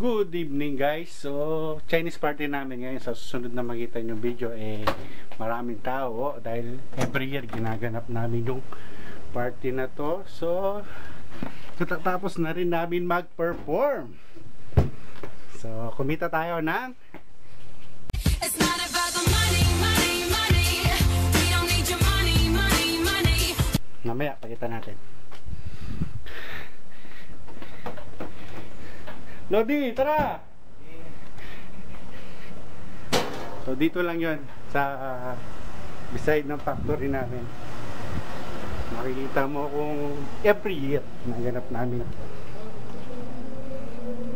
Good evening guys. So, Chinese party namin ngayon sa susunod na makita yung video eh maraming tao dahil every year ginaganap namin yung party na to. So, katatapos na rin namin mag-perform. So, kumita tayo ng It's not about the money, money, money. We don't need your money, money, money. mamaya pakita natin. Lodi, tara! So dito lang yon sa uh, beside ng factory namin. Makikita mo kung every year naganap namin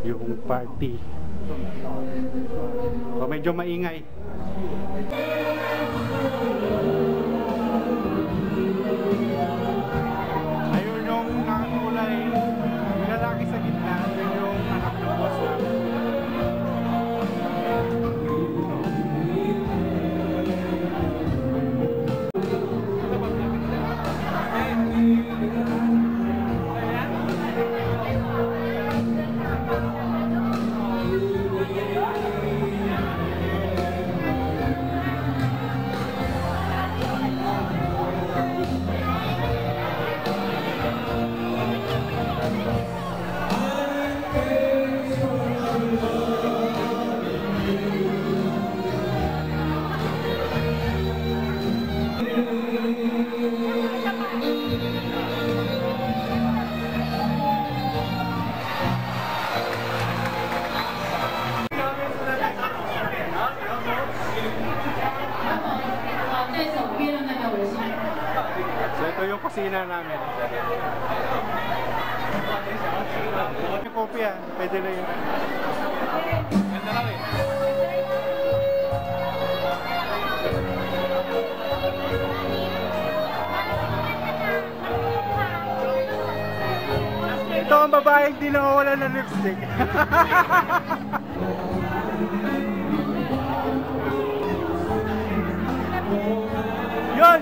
yung party. So medyo maingay. Kusina namin. May kopya, pwede na yun. Ganda lang eh. Ito ang babaeng di nawawala ng lipstick.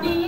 Yeah.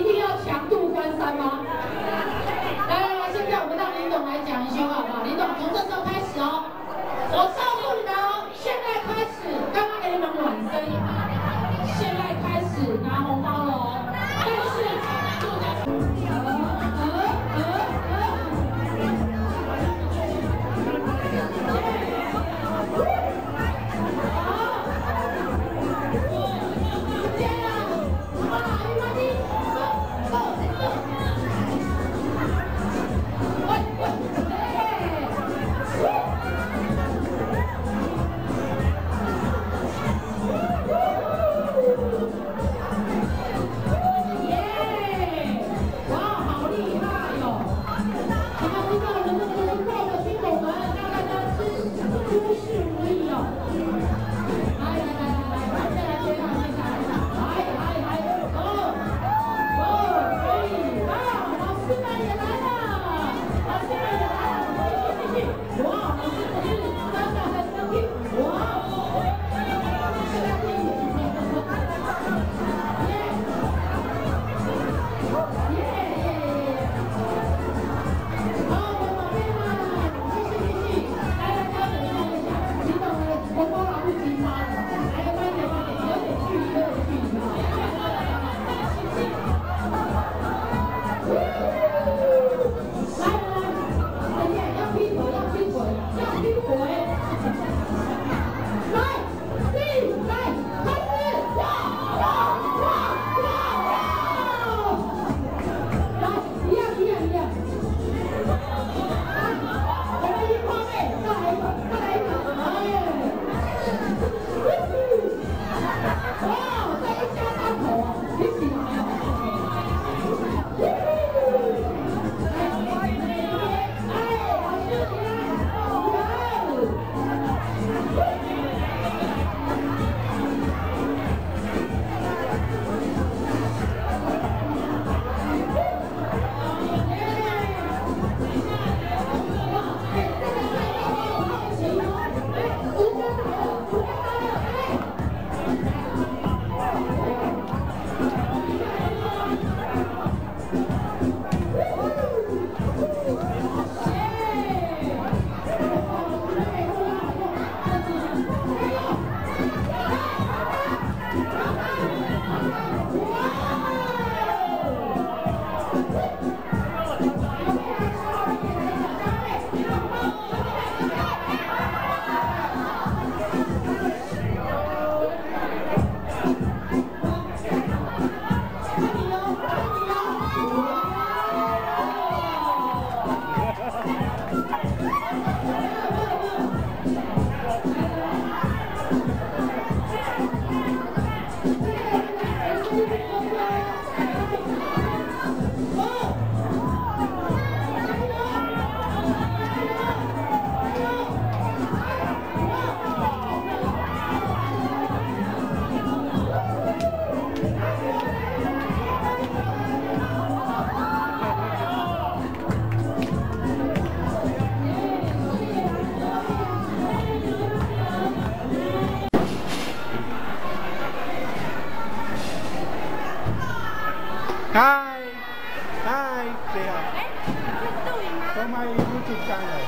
Hi! Hi. Eh, doing? From my YouTube channel.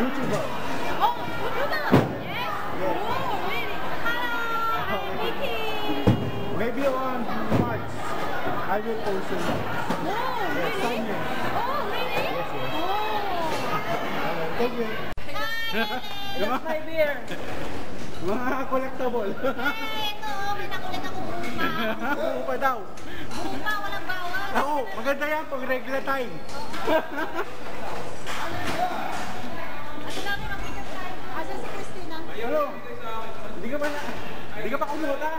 YouTuber. Oh, YouTuber. Yes. Yes. Oh, really? Hello, Vicky. Maybe on March, I will post it. Oh, Yes, really? Oh, really? Yes, yes. Oh. Thank you. Yung mga, My beer. mga collectible. Ito, pinakulit ako buma. Oo pa daw. Bawal. Ako, maganda yan pag regular time. Asa si Christina? Ano? Hindi ka pa na... Hindi ka pa kumuha.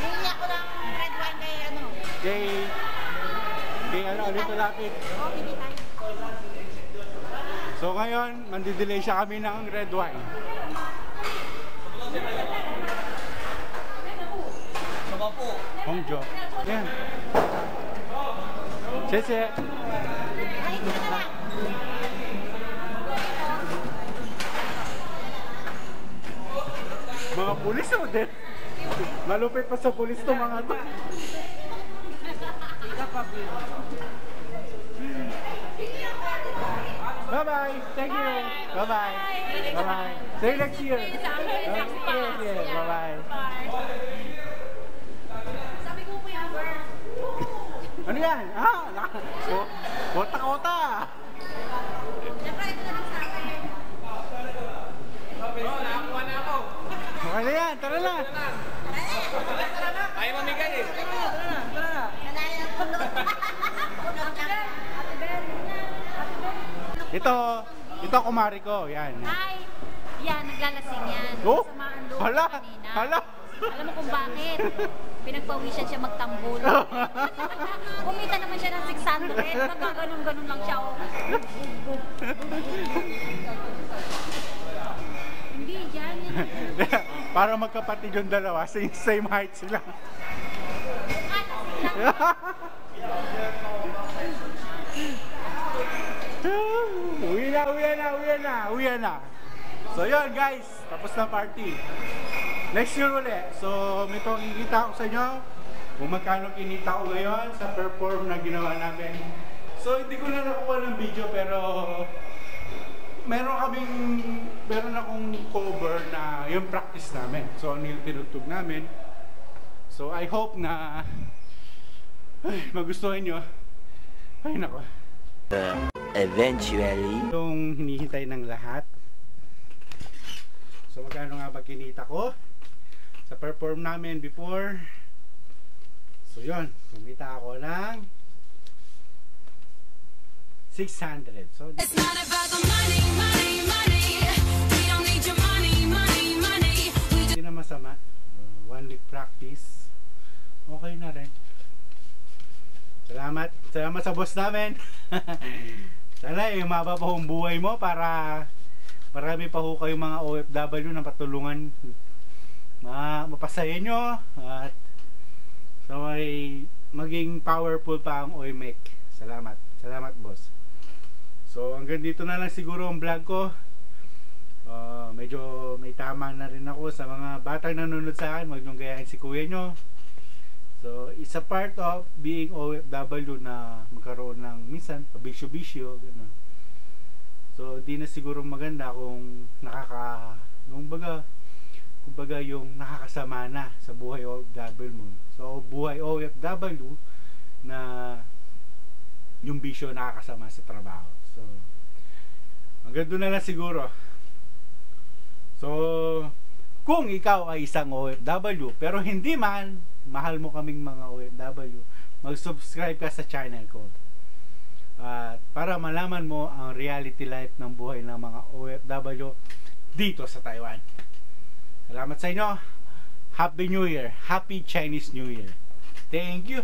Hindi ako ng red wine kay ano. Kay... Kay ano, dito lapit. Oh, bibig tayo. So ngayon, mandidelay siya kami ng red wine. Sese. Ay, ito na lang. Mga pulis o din. Malupit pa sa pulis to mga to. Bye-bye. Thank you. Bye-bye. Bye-bye. See you next year. Bye-bye. Sabi ko po yung word. Ano yan? Ah, naka- ko- kota-kota. Siyempre, ito na lang sa akin. Okay na yan. Tara na. Nalaya ko doon. Ate Ben. Ate Ben. Ito. Ito kumari ko. Yan. Ay, yan, naglalasing yan. Oh, hala, hala. Alam mo kung bakit? Pinagpawisan siya magtanggol. Kumita naman siya ng 600. Magkaganon-ganon lang siya. oh. Hindi, yan. yan. Para magkapatid yung dalawa. Same, same height sila. uwi na, uwi na, uwi na, uwi na. So yun guys, tapos na party. Next year ulit. So ito ang kikita ko sa inyo. Kung magkano kinita ko ngayon sa perform na ginawa namin. So hindi ko na nakuha ng video pero meron kaming meron akong cover na yung practice namin. So ang tinutug namin. So I hope na ay, magustuhan nyo. Ay nako. Eventually. Yung hinihintay ng lahat. So magkano nga ba kinita ko sa perform namin before? So yun, kumita ako ng 600. So It's not about the money, money, money. We don't need your money, money, money. Hindi na masama. Uh, one week practice. Okay na rin. Salamat. Salamat sa boss namin. Sana eh, umaba pa buhay mo para marami pa ho kayong mga OFW na patulungan ma mapasaya nyo at so may maging powerful pa ang OMEC. Salamat. Salamat boss. So hanggang dito na lang siguro ang vlog ko. Ah, medyo may tama na rin ako sa mga batang nanonood sa akin. Huwag niyong gayahin si kuya nyo. So, it's a part of being OFW na magkaroon ng minsan, pabisyo-bisyo. So, di na siguro maganda kung nakaka, kung baga, kung baga yung nakakasama na sa buhay OFW mo. So, buhay OFW na yung bisyo nakakasama sa trabaho. So, hanggang doon na lang siguro. So, kung ikaw ay isang OFW, pero hindi man, mahal mo kaming mga OFW, mag-subscribe ka sa channel ko. At para malaman mo ang reality life ng buhay ng mga OFW dito sa Taiwan. Salamat sa inyo. Happy New Year. Happy Chinese New Year. Thank you.